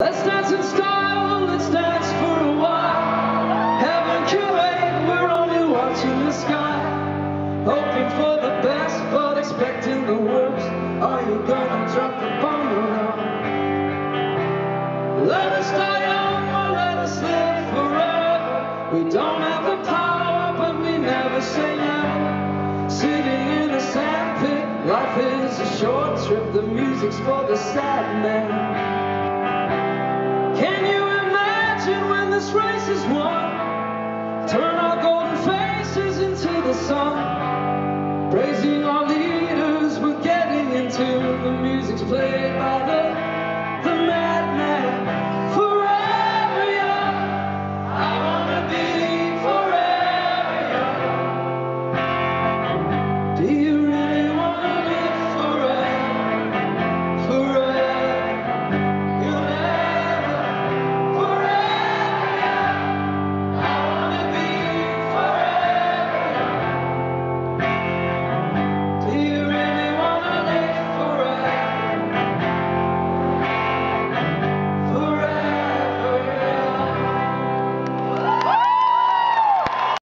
Let's dance in style, let's dance for a while. Heaven can wait, we're only watching the sky. Hoping for the best, but expecting the worst. Are you gonna drop the bomb or not? Let us die young or let us live forever. We don't have the power, but we never say never. Sitting in a sandpit, life is a short trip. The music's for the sad man. This race is won? Turn our golden faces into the sun. Praising our leaders, we're getting into the music's played by the